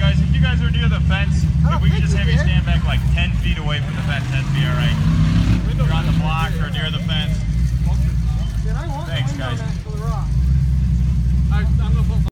guys, if you guys are near the fence, if we could just have you stand back like 10 feet away from the fence, that'd be all right.